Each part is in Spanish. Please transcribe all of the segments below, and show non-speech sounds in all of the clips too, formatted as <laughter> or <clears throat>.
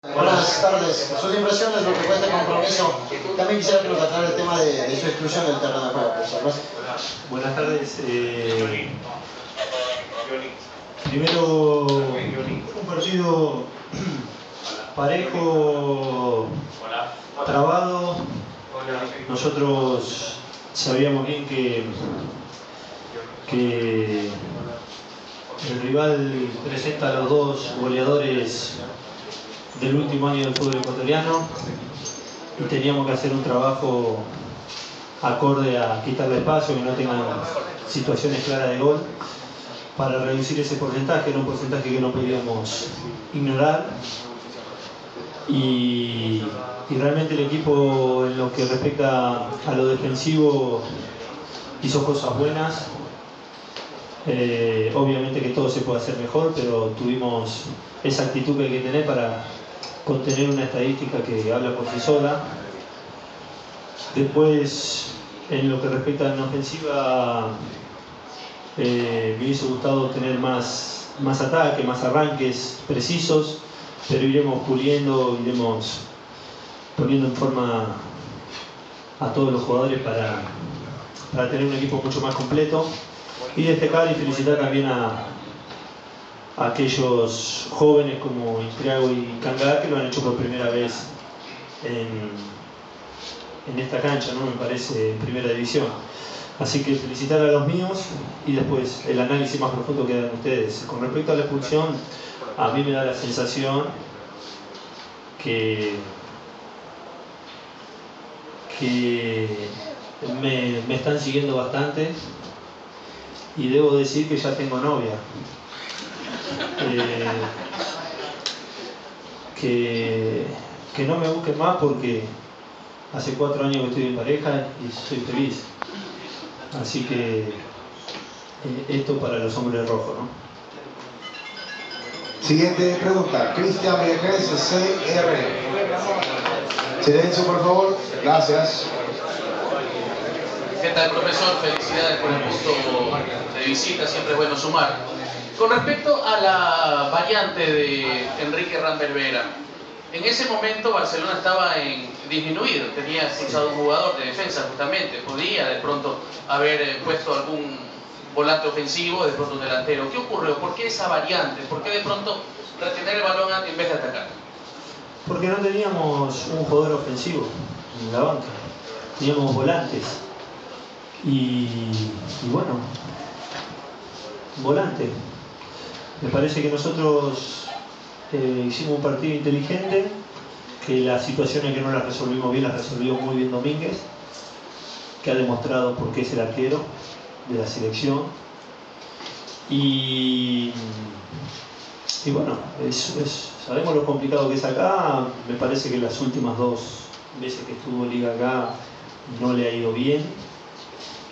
Buenas tardes. Sus impresiones, lo que fue este compromiso. También quisiera que nos aclare el tema de, de su exclusión del terreno de juego. Buenas tardes. eh, primero, un partido <clears throat> parejo, trabado. Nosotros sabíamos bien que, que el rival presenta a los dos goleadores del último año del fútbol ecuatoriano y teníamos que hacer un trabajo acorde a quitarle espacio, que no tengan situaciones claras de gol, para reducir ese porcentaje, era un porcentaje que no podíamos ignorar. Y, realmente el equipo en lo que respecta a lo defensivo hizo cosas buenas. Eh, obviamente que todo se puede hacer mejor, pero tuvimos esa actitud que hay que tener para contener una estadística que habla por sí sola. Después, en lo que respecta a la ofensiva, eh, me hubiese gustado tener más, más ataque, más arranques precisos, pero iremos puliendo, iremos poniendo en forma a todos los jugadores para, para tener un equipo mucho más completo. Y destacar y felicitar también a, a aquellos jóvenes como Intriago y Cangá que lo han hecho por primera vez en, en esta cancha, ¿no? me parece, en primera división. Así que felicitar a los míos y después el análisis más profundo que dan ustedes. Con respecto a la expulsión, a mí me da la sensación que, que me, me están siguiendo bastante y debo decir que ya tengo novia. Eh, que, que no me busquen más porque hace cuatro años que estoy en pareja y soy feliz. Así que eh, esto para los hombres rojos, ¿no? Siguiente pregunta, Cristian Viejes, CR. Silencio, por favor. Gracias. ¿Qué tal, profesor? Felicidades por el punto de visita, siempre es bueno sumar. Con respecto a la variante de Enrique Ramberbera, en ese momento Barcelona estaba en disminuido, tenía expulsado un jugador de defensa justamente, podía de pronto haber eh, puesto algún volante ofensivo, de pronto un delantero. ¿Qué ocurrió? ¿Por qué esa variante? ¿Por qué de pronto retener el balón en vez de atacar? Porque no teníamos un jugador ofensivo en la banca, teníamos volantes. Y, y bueno, volante. Me parece que nosotros eh, hicimos un partido inteligente, que las situaciones que no las resolvimos bien las resolvió muy bien Domínguez, que ha demostrado por qué es el arquero de la selección. Y, y bueno, sabemos lo complicado que es acá, me parece que las últimas dos veces que estuvo Liga acá no le ha ido bien.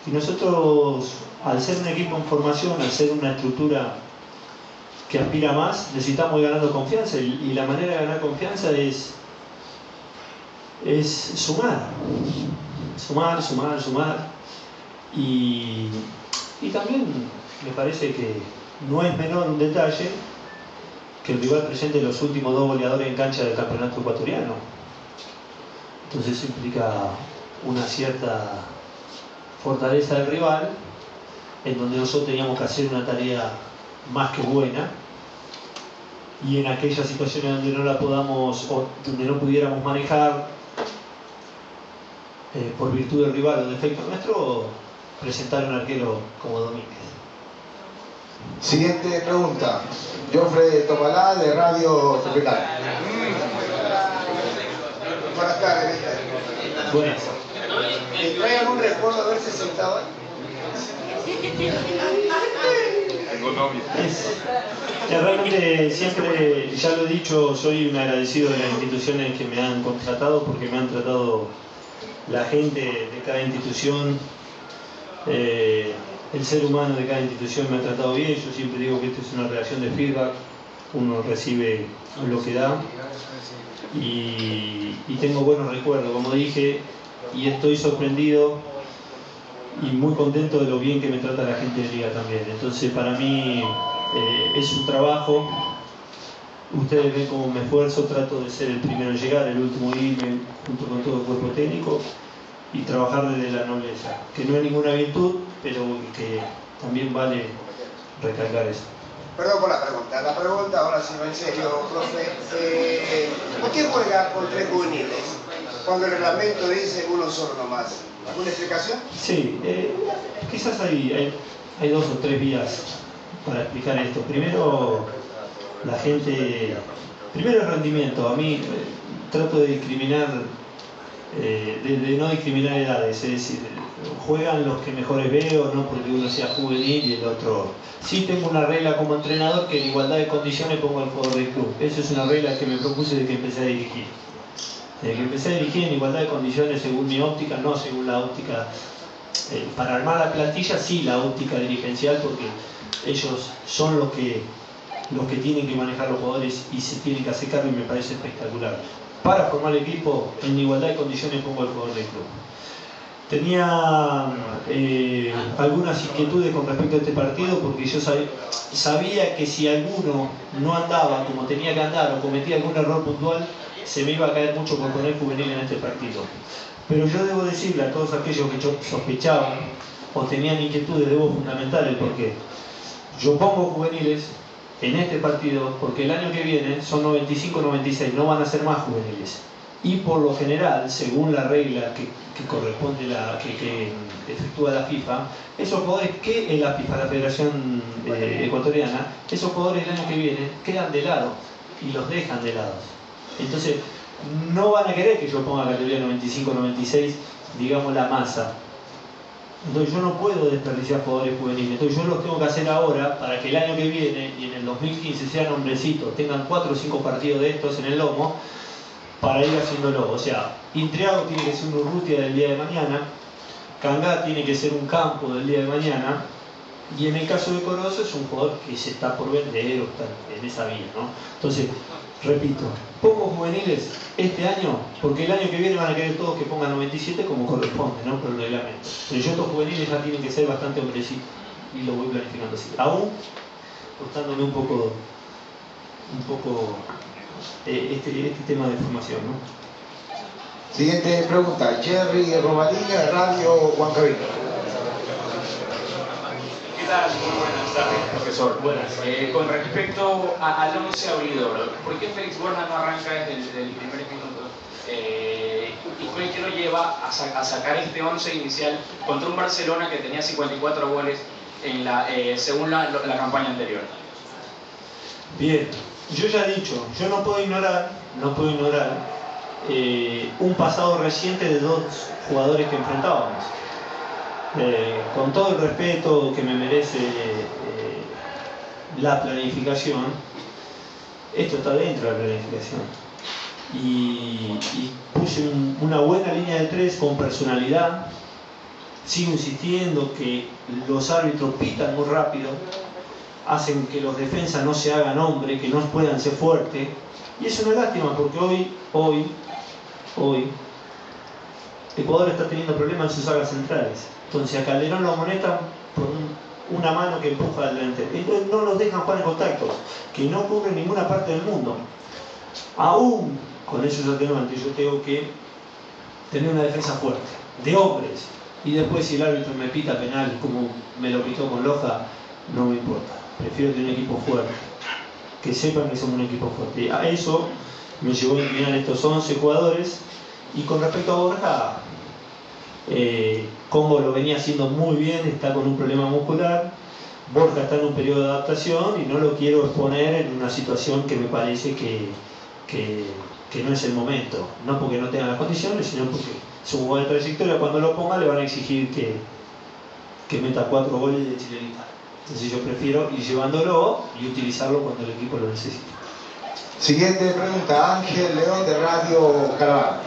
Y nosotros, al ser un equipo en formación, al ser una estructura que aspira más, necesitamos ir ganando confianza y, y la manera de ganar confianza es, es sumar, sumar, sumar, sumar. Y, y también me parece que no es menor un detalle que el rival presente los últimos dos goleadores en cancha del campeonato ecuatoriano. Entonces eso implica una cierta fortaleza del rival, en donde nosotros teníamos que hacer una tarea más que buena, y en aquellas situaciones donde no la podamos o donde no pudiéramos manejar eh, por virtud del rival o defecto nuestro, presentar un arquero como Domínguez. Siguiente pregunta, Jofre Tomalá de Radio Tropical. Buenas tardes. Buenas. ¿Me trae algún recuerdo de haberse sentado ahí? <laughs> Es, eh, realmente siempre, ya lo he dicho, soy un agradecido de las instituciones que me han contratado porque me han tratado la gente de cada institución, eh, el ser humano de cada institución me ha tratado bien. Yo siempre digo que esto es una relación de feedback, uno recibe lo que da y, y tengo buenos recuerdos, como dije, y estoy sorprendido y muy contento de lo bien que me trata la gente de Liga también. Entonces para mí eh, es un trabajo Ustedes ven cómo me esfuerzo, trato de ser el primero en llegar, el último irme junto con todo el cuerpo técnico y trabajar desde la nobleza, que no es ninguna virtud, pero que también vale recalcar eso. Perdón por la pregunta. La pregunta ahora sí va en serio, profe. Eh, ¿Por qué juega con tres juveniles? Cuando el reglamento dice uno solo nomás. ¿Alguna explicación? Sí, eh, quizás hay, hay, dos o tres vías para explicar esto. Primero, la gente, primero el rendimiento. A mí eh, trato de discriminar, eh, de, de no discriminar edades, es decir, juegan los que mejores veo, no porque uno sea juvenil y el otro. Sí tengo una regla como entrenador que en igualdad de condiciones pongo al jugador del club. Esa es una regla que me propuse desde que empecé a dirigir. Desde que empecé a dirigir en igualdad de condiciones según mi óptica, no según la óptica. eh, para armar la plantilla, sí la óptica dirigencial, porque ellos son los que, los que tienen que manejar los jugadores y se tienen que hacer cargo y me parece espectacular. Para formar el equipo, en igualdad de condiciones pongo al jugador del club. Tenía eh, algunas inquietudes con respecto a este partido porque yo sab- sabía que si alguno no andaba como tenía que andar o cometía algún error puntual, se me iba a caer mucho por poner juvenil en este partido. Pero yo debo decirle a todos aquellos que yo- sospechaban o tenían inquietudes, debo fundamentarles porque yo pongo juveniles en este partido porque el año que viene son 95-96, no van a ser más juveniles. Y por lo general, según la regla que, corresponde, la, que, que efectúa la FIFA, esos jugadores que en la FIFA, la Federación eh, Ecuatoriana, esos jugadores el año que viene quedan de lado y los dejan de lado. Entonces, no van a querer que yo ponga categoría 95-96, digamos la masa. Entonces yo no puedo desperdiciar jugadores juveniles. Entonces yo los tengo que hacer ahora para que el año que viene y en el 2015 sean hombrecitos, tengan 4 o 5 partidos de estos en el lomo para ir haciéndolo. O sea, Intriago tiene que ser un Urrutia del día de mañana, Cangá tiene que ser un campo del día de mañana, y en el caso de Corozo es un jugador que se está por vender o está en esa vía, ¿no? Entonces, repito, pongo juveniles este año, porque el año que viene van a querer todos que pongan 97 como corresponde, ¿no? Por el reglamento. Pero yo estos juveniles ya tienen que ser bastante hombrecitos, y lo voy planificando así. Aún costándome un poco, un poco eh, este, este tema de formación, ¿no? Siguiente pregunta, Jerry Robalina, de Radio Huancabildo. ¿Qué Muy buenas tardes, profesor. Buenas. Eh, con respecto a- al 11 abridor, ¿por qué Félix Borja no arranca desde el, primer minuto? Eh, ¿Y qué qué lo lleva a, sa- a sacar este 11 inicial contra un Barcelona que tenía 54 goles eh, según la, la campaña anterior? Bien, yo ya he dicho, yo no puedo ignorar, no puedo ignorar eh, un pasado reciente de dos jugadores que enfrentábamos. Eh, con todo el respeto que me merece eh, la planificación, esto está dentro de la planificación. Y, puse un- una buena línea de tres con personalidad. Sigo insistiendo que los árbitros pitan muy rápido, hacen que los defensas no se hagan hombre, que no puedan ser fuertes. Y es una lástima porque hoy, hoy, hoy, Ecuador está teniendo problemas en sus sagas centrales. Entonces a Calderón lo amonestan por un- una mano que empuja adelante. Entonces no los dejan jugar en contactos, que no ocurre en ninguna parte del mundo. Aún con esos atenuantes yo tengo que tener una defensa fuerte, de hombres. Y después si el árbitro me pita penal como me lo pitó con Loja, no me importa. Prefiero tener un equipo fuerte. Que sepan que somos un equipo fuerte. Y a eso me llevó a inclinar estos 11 jugadores. Y con respecto a Borja, eh, Congo lo venía haciendo muy bien, está con un problema muscular. Borja está en un periodo de adaptación y no lo quiero exponer en una situación que me parece que, que, no es el momento. No porque no tenga las condiciones, sino porque es un jugador de trayectoria. Cuando lo ponga le van a exigir que, que meta cuatro goles de chilenita. Entonces yo prefiero ir llevándolo y utilizarlo cuando el equipo lo necesite. Siguiente pregunta, Ángel León, de Radio Caravana.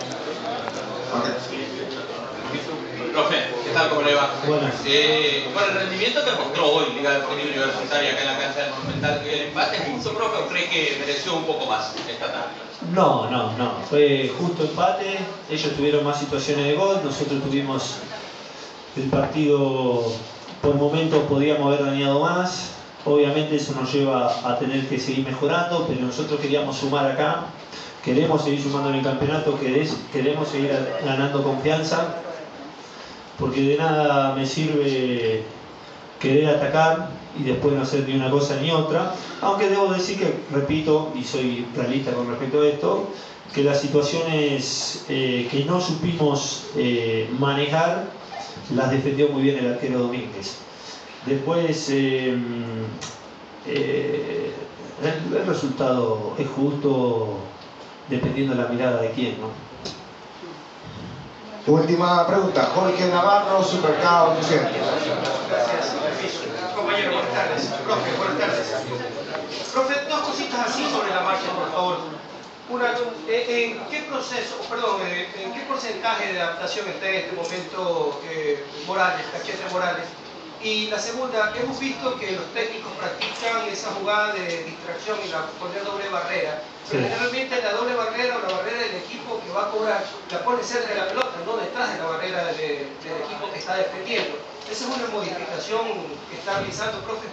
Profe, ¿qué tal? ¿Cómo le va? Buenas. Eh, bueno, el rendimiento que mostró hoy Liga Deportiva Universitaria acá en la cancha del Monumental, ¿el empate es justo, profe, o cree que mereció un poco más esta tarde? No, no, no. Fue justo empate. Ellos tuvieron más situaciones de gol. Nosotros tuvimos el partido, por momentos podíamos haber dañado más. Obviamente eso nos lleva a tener que seguir mejorando, pero nosotros queríamos sumar acá, queremos seguir sumando en el campeonato, queremos seguir ganando confianza, porque de nada me sirve querer atacar y después no hacer ni una cosa ni otra, aunque debo decir que, repito, y soy realista con respecto a esto, que las situaciones eh, que no supimos eh, manejar las defendió muy bien el arquero Domínguez. Después, eh, el, resultado es justo dependiendo de la mirada de quién, ¿no? Última pregunta, Jorge Navarro, Supercado 200. Gracias, compañero, buenas tardes. Profe, buenas tardes. Profe, dos cositas así sobre la marcha, por favor. Una, eh, ¿en qué proceso, perdón, eh, en qué porcentaje de adaptación está en este momento eh, Morales, Cachete Morales? Y la segunda, hemos visto que los técnicos practican esa jugada de distracción y la poner doble barrera. Pero generalmente la doble barrera o la barrera del equipo que va a cobrar la pone cerca de la pelota, no detrás de la barrera del equipo que está defendiendo. ¿Esa es una modificación que está realizando, profe?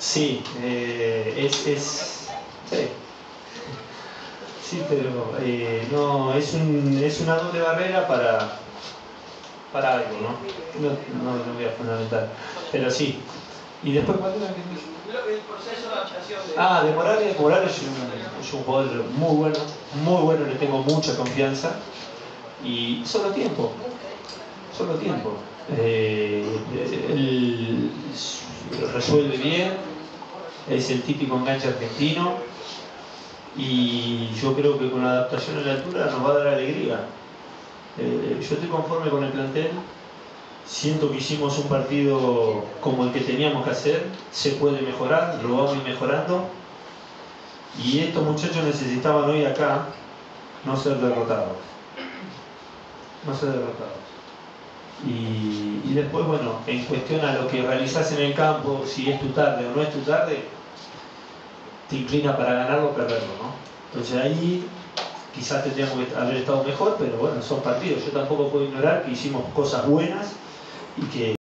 Sí, eh, es, es sí. sí. pero eh, no, es, un, es una doble barrera para, para algo, ¿no? No, no, no voy a fundamentar. Pero sí. ¿Y después cuál era El proceso de adaptación de... Ah, de Morales. Morales es un, es un jugador muy bueno, muy bueno, le tengo mucha confianza. Y solo tiempo, solo tiempo. Eh, él resuelve bien, es el típico enganche argentino y yo creo que con la adaptación a la altura nos va a dar alegría. Eh, yo estoy conforme con el plantel, siento que hicimos un partido como el que teníamos que hacer, se puede mejorar, lo vamos a ir mejorando y estos muchachos necesitaban hoy acá no ser derrotados, no ser derrotados. Y, y, después, bueno, en cuestión a lo que realizás en el campo, si es tu tarde o no es tu tarde, te inclina para ganarlo o perderlo, ¿no? Entonces ahí quizás tendríamos que haber estado mejor, pero bueno, son partidos. Yo tampoco puedo ignorar que hicimos cosas buenas y que